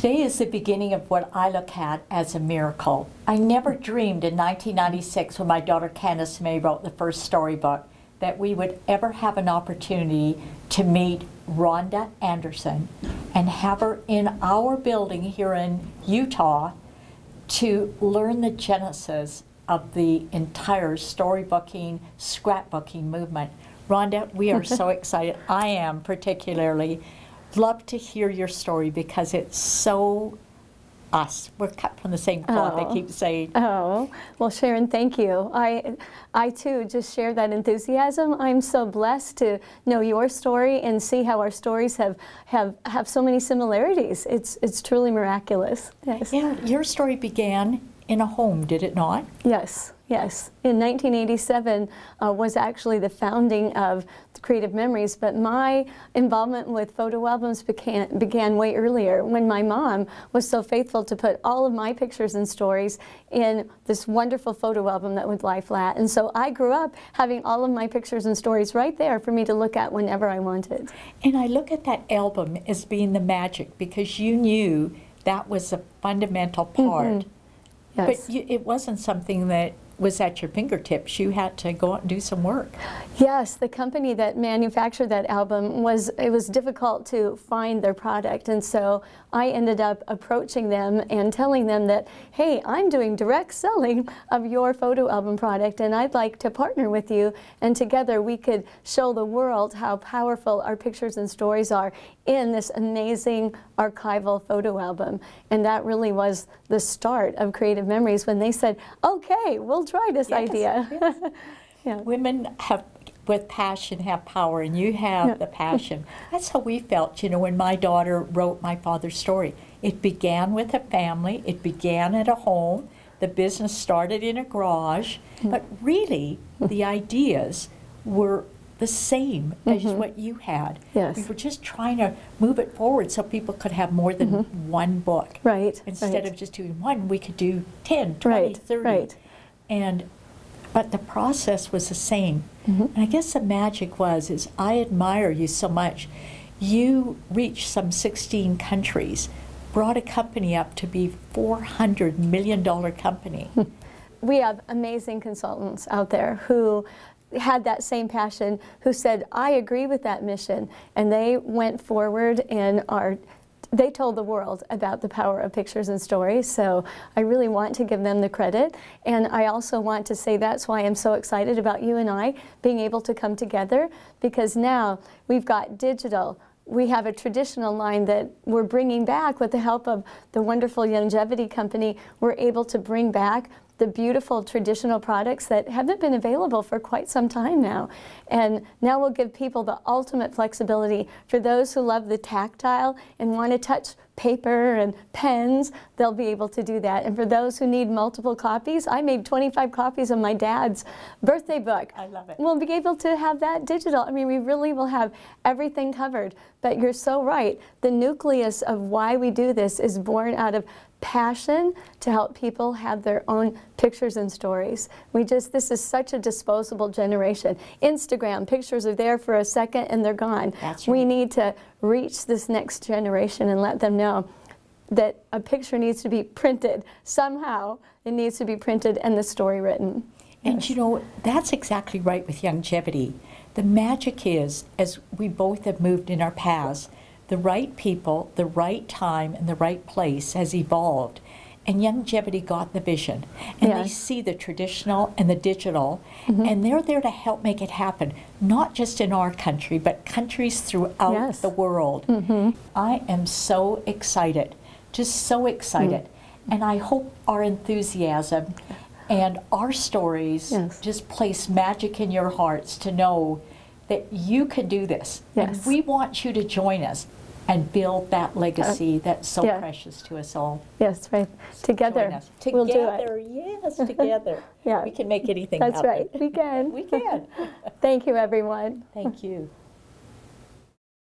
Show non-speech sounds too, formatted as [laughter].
Today is the beginning of what I look at as a miracle. I never dreamed in 1996 when my daughter Candace May wrote the first storybook that we would ever have an opportunity to meet Rhonda Anderson and have her in our building here in Utah to learn the genesis of the entire storybooking, scrapbooking movement. Rhonda, we are so [laughs] excited. I am particularly. Love to hear your story because it's so us. We're cut from the same cloth, oh. I keep saying. Oh, well, Sharon, thank you. I, I too just share that enthusiasm. I'm so blessed to know your story and see how our stories have, have, have so many similarities. It's, it's truly miraculous. Yes. Yeah, your story began in a home, did it not? Yes. Yes, in 1987 uh, was actually the founding of Creative Memories, but my involvement with photo albums began, began way earlier when my mom was so faithful to put all of my pictures and stories in this wonderful photo album that would lie flat. And so I grew up having all of my pictures and stories right there for me to look at whenever I wanted. And I look at that album as being the magic because you knew that was a fundamental part. Mm -hmm. Yes. But you, it wasn't something that was at your fingertips. You had to go out and do some work. Yes, the company that manufactured that album was it was difficult to find their product, and so I ended up approaching them and telling them that, hey, I'm doing direct selling of your photo album product, and I'd like to partner with you, and together we could show the world how powerful our pictures and stories are in this amazing archival photo album. And that really was the start of Creative Memories when they said, okay, we'll try this yes, idea. Yes. [laughs] yeah. Women have with passion have power and you have yeah. the passion. That's how we felt, you know, when my daughter wrote my father's story. It began with a family, it began at a home, the business started in a garage, mm. but really the [laughs] ideas were the same mm-hmm. as what you had. Yes. We were just trying to move it forward so people could have more than mm-hmm. one book. Right. Instead right. of just doing one, we could do 10, 20, right. 30. Right. And but the process was the same. Mm-hmm. And I guess the magic was is I admire you so much. You reached some 16 countries, brought a company up to be 400 million dollar company. [laughs] We have amazing consultants out there who had that same passion who said, I agree with that mission. And they went forward and are they told the world about the power of pictures and stories, so I really want to give them the credit. And I also want to say that's why I'm so excited about you and I being able to come together, because now we've got digital, we have a traditional line that we're bringing back with the help of the wonderful Youngevity company. We're able to bring back the beautiful traditional products that haven't been available for quite some time now. And now we'll give people the ultimate flexibility. For those who love the tactile and want to touch paper and pens, they'll be able to do that. And for those who need multiple copies, I made 25 copies of my dad's birthday book. I love it. We'll be able to have that digital. I mean, we really will have everything covered. But you're so right. The nucleus of why we do this is born out of passion to help people have their own pictures and stories. We just, this is such a disposable generation. Instagram, pictures are there for a second and they're gone. That's right. We need to reach this next generation and let them know that a picture needs to be printed somehow. It needs to be printed and the story written. And yes. you know, that's exactly right with Youngevity. The magic is, as we both have moved in our paths, the right people, the right time, and the right place has evolved. And Youngevity got the vision. And yes. they see the traditional and the digital, mm-hmm. and they're there to help make it happen, not just in our country, but countries throughout yes. the world. Mm-hmm. I am so excited, just so excited. Mm-hmm. And I hope our enthusiasm and our stories yes. just place magic in your hearts to know that you can do this. Yes. And we want you to join us and build that legacy uh, that's so yeah. precious to us all. Yes, right. Together, together, we'll do it. yes, [laughs] together. yeah. We can make anything That's happen. right. We can. [laughs] we can. [laughs] Thank you, everyone. Thank you.